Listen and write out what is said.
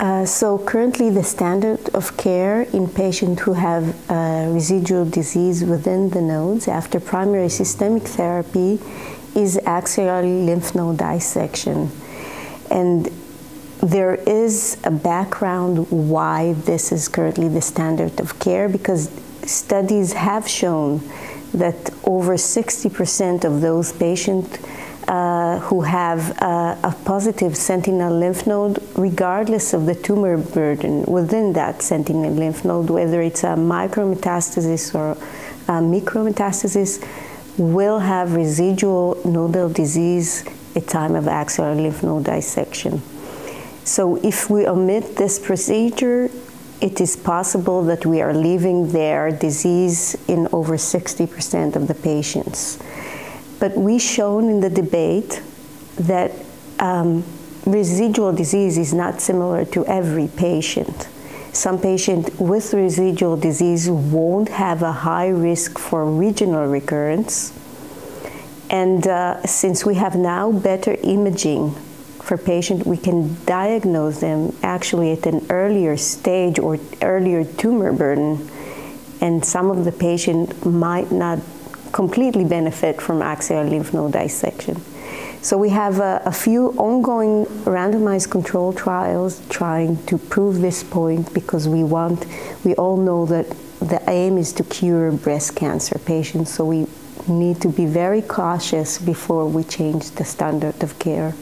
Uh, so currently the standard of care in patients who have uh, residual disease within the nodes after primary systemic therapy is axillary lymph node dissection. And there is a background why this is currently the standard of care because studies have shown that over 60% of those patients uh, who have uh, a positive sentinel lymph node, regardless of the tumor burden within that sentinel lymph node, whether it's a macrometastasis or a micrometastasis, will have residual nodal disease at time of axillary lymph node dissection. So if we omit this procedure, it is possible that we are leaving their disease in over 60% of the patients. But we shown in the debate that um, residual disease is not similar to every patient. Some patients with residual disease won't have a high risk for regional recurrence. And uh, since we have now better imaging for patients, we can diagnose them actually at an earlier stage or earlier tumor burden. And some of the patients might not completely benefit from axillary lymph node dissection. So we have a, a, few ongoing randomized control trials trying to prove this point because we want, we all know that the aim is to cure breast cancer patients. So we need to be very cautious before we change the standard of care.